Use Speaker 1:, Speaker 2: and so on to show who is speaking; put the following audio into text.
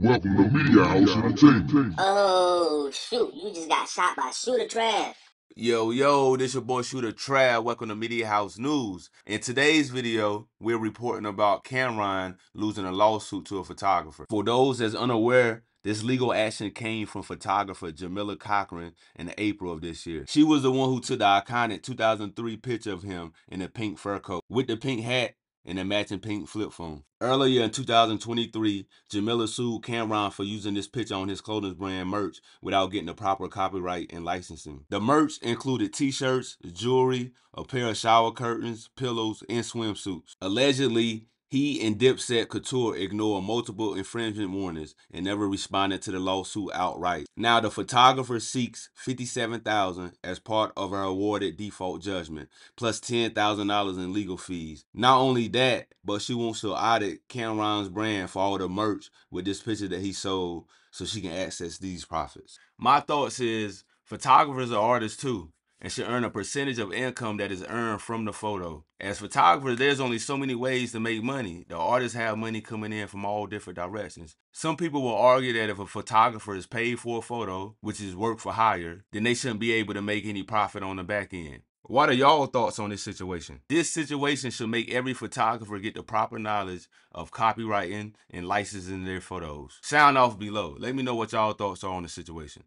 Speaker 1: Welcome to Media House Entertainment.
Speaker 2: Oh shoot, you just got shot by Shooter Trav.
Speaker 3: Yo, yo, this your boy Shooter Trav. Welcome to Media House News. In today's video, we're reporting about Cam'ron losing a lawsuit to a photographer. For those that's unaware, this legal action came from photographer Jamila Cochran in April of this year. She was the one who took the iconic 2003 picture of him in a pink fur coat with the pink hat and a matching pink flip phone. Earlier in 2023, Jamila sued Cam'ron for using this picture on his clothing brand merch without getting the proper copyright and licensing. The merch included t-shirts, jewelry, a pair of shower curtains, pillows, and swimsuits. Allegedly, he and Dipset Couture ignored multiple infringement warnings and never responded to the lawsuit outright. Now the photographer seeks $57,000 as part of her awarded default judgment, plus $10,000 in legal fees. Not only that, but she wants to audit Cam'ron's brand for all the merch with this picture that he sold so she can access these profits. My thoughts is photographers are artists too and should earn a percentage of income that is earned from the photo. As photographers, there's only so many ways to make money. The artists have money coming in from all different directions. Some people will argue that if a photographer is paid for a photo, which is work for hire, then they shouldn't be able to make any profit on the back end. What are y'all thoughts on this situation? This situation should make every photographer get the proper knowledge of copyrighting and licensing their photos. Sound off below. Let me know what y'all thoughts are on the situation.